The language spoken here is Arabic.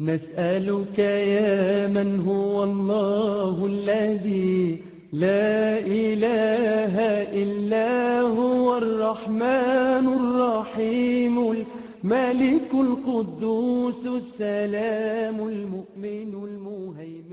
نسألك يا من هو الله الذي لا إله إلا هو الرحمن الرحيم الملك القدوس السلام المؤمن المهيمن.